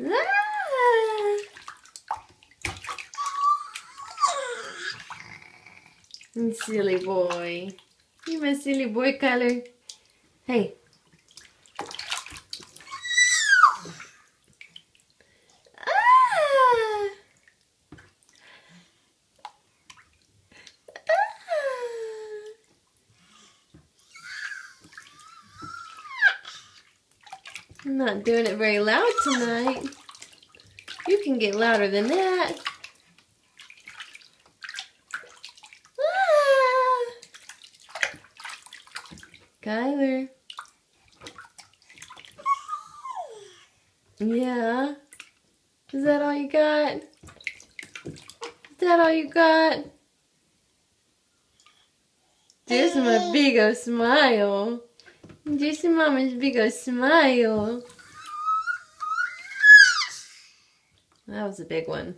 Ah! Silly boy. You're my silly boy Kyler. Hey, I'm not doing it very loud tonight. You can get louder than that. Ah! Kyler. Yeah. Is that all you got? Is that all you got? There's my big old smile. There's mama's big old smile. That was a big one.